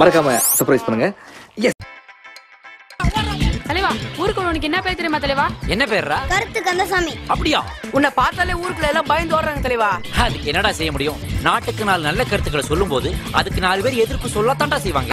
மறக்காம சர்ப்ரைஸ் பண்ணுங்க. எஸ் தலைவா ஊருக்கு உனக்கு என்ன பேர் தெரியுமா தலைவா? என்ன பேர்ரா? கருத்து கந்தசாமி. அப்படியா? உன்னை பார்த்தாலே ஊருக்குள்ள எல்லாம் பயந்து ஓடுறாங்க தலைவா. அதுக்கு என்னடா செய்ய முடியும்? நாட்டுக்கு நாலு நல்ல கருத்துக்களை சொல்லும் போது அதுக்கு நாலு பேர் எதிர்ப்பு சொல்லத்தான்டா செய்வாங்க.